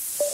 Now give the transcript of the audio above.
you